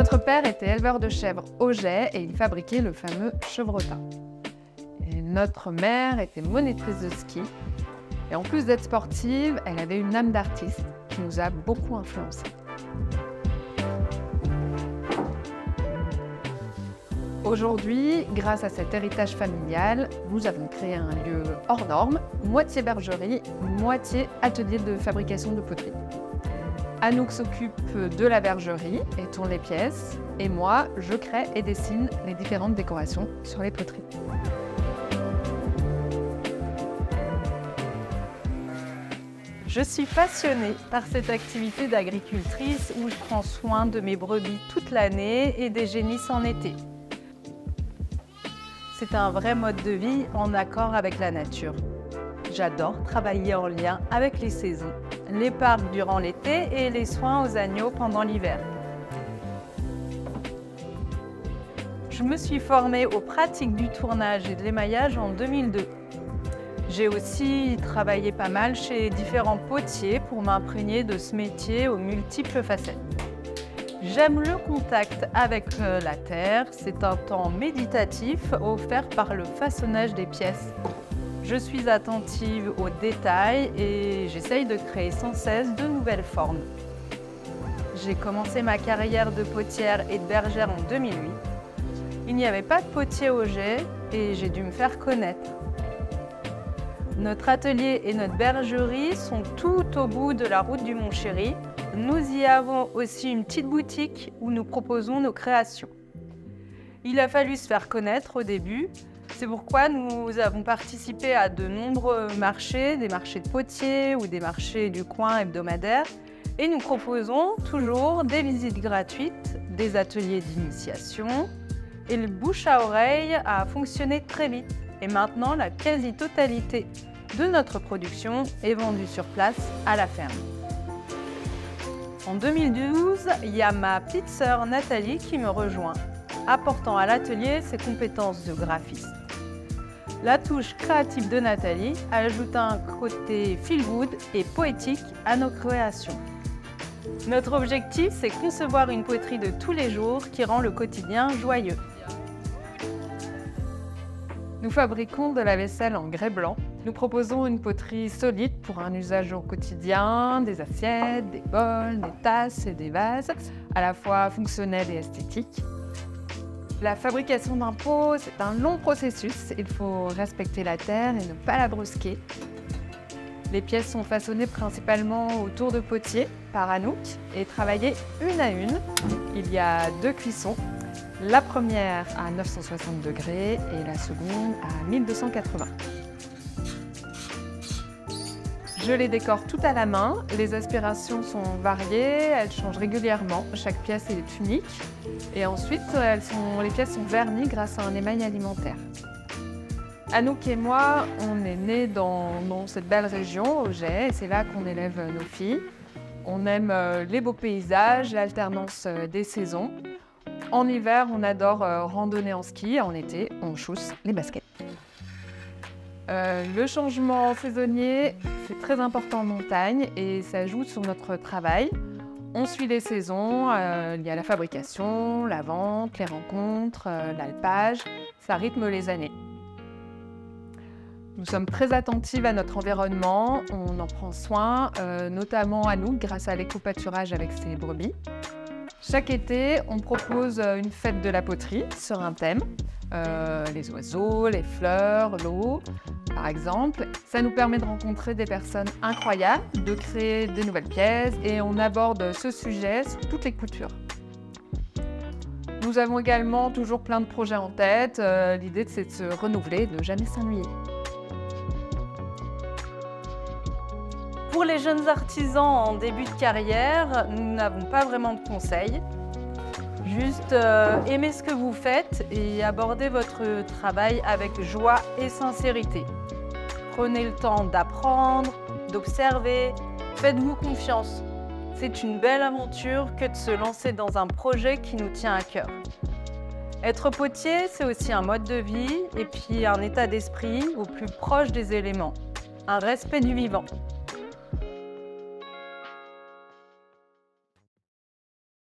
Notre père était éleveur de chèvres au jet et il fabriquait le fameux chevrotin. Notre mère était monitrice de ski. Et en plus d'être sportive, elle avait une âme d'artiste qui nous a beaucoup influencés. Aujourd'hui, grâce à cet héritage familial, nous avons créé un lieu hors norme, moitié bergerie, moitié atelier de fabrication de poterie. Anouk s'occupe de la bergerie et tourne les pièces, et moi, je crée et dessine les différentes décorations sur les poteries. Je suis passionnée par cette activité d'agricultrice où je prends soin de mes brebis toute l'année et des génisses en été. C'est un vrai mode de vie en accord avec la nature. J'adore travailler en lien avec les saisons les parcs durant l'été et les soins aux agneaux pendant l'hiver. Je me suis formée aux pratiques du tournage et de l'émaillage en 2002. J'ai aussi travaillé pas mal chez différents potiers pour m'imprégner de ce métier aux multiples facettes. J'aime le contact avec euh, la terre, c'est un temps méditatif offert par le façonnage des pièces. Je suis attentive aux détails et j'essaye de créer sans cesse de nouvelles formes. J'ai commencé ma carrière de potière et de bergère en 2008. Il n'y avait pas de potier au jet et j'ai dû me faire connaître. Notre atelier et notre bergerie sont tout au bout de la route du Mont-Chéry. Nous y avons aussi une petite boutique où nous proposons nos créations. Il a fallu se faire connaître au début, c'est pourquoi nous avons participé à de nombreux marchés, des marchés de potiers ou des marchés du coin hebdomadaires. Et nous proposons toujours des visites gratuites, des ateliers d'initiation. Et le bouche à oreille a fonctionné très vite. Et maintenant, la quasi-totalité de notre production est vendue sur place à la ferme. En 2012, il y a ma petite sœur Nathalie qui me rejoint, apportant à l'atelier ses compétences de graphiste. La touche créative de Nathalie ajoute un côté feel good et poétique à nos créations. Notre objectif, c'est concevoir une poterie de tous les jours qui rend le quotidien joyeux. Nous fabriquons de la vaisselle en grès blanc. Nous proposons une poterie solide pour un usage au quotidien, des assiettes, des bols, des tasses et des vases, à la fois fonctionnels et esthétiques. La fabrication d'un pot, c'est un long processus. Il faut respecter la terre et ne pas la brusquer. Les pièces sont façonnées principalement autour de potiers par Anouk et travaillées une à une. Il y a deux cuissons. La première à 960 degrés et la seconde à 1280. Je les décore tout à la main. Les aspirations sont variées, elles changent régulièrement. Chaque pièce est unique. Et ensuite, les pièces sont vernies grâce à un émail alimentaire. Anouk et moi, on est nés dans, cette belle région, au Jet, et c'est là qu'on élève nos filles. On aime euh, les beaux paysages, l'alternance euh, des saisons. En hiver, on adore euh, randonner en ski. En été, on chousse les baskets. le changement saisonnier, très important en montagne et ça joue sur notre travail. On suit les saisons, euh, il y a la fabrication, la vente, les rencontres, euh, l'alpage, ça rythme les années. Nous sommes très attentives à notre environnement, on en prend soin, euh, notamment à nous grâce à l'éco-pâturage avec ses brebis. Chaque été, on propose une fête de la poterie sur un thème. les oiseaux, les fleurs, l'eau par exemple. Ça nous permet de rencontrer des personnes incroyables, de créer des nouvelles pièces et on aborde ce sujet sous toutes les coutures. Nous avons également toujours plein de projets en tête. Euh, l'idée, c'est de se renouveler, de ne jamais s'ennuyer. Pour les jeunes artisans en début de carrière, nous n'avons pas vraiment de conseils. Juste euh, aimez ce que vous faites et abordez votre travail avec joie et sincérité. Prenez le temps d'apprendre, d'observer, faites-vous confiance. C'est une belle aventure que de se lancer dans un projet qui nous tient à cœur. Être potier, c'est aussi un mode de vie et puis un état d'esprit au plus proche des éléments, un respect du vivant.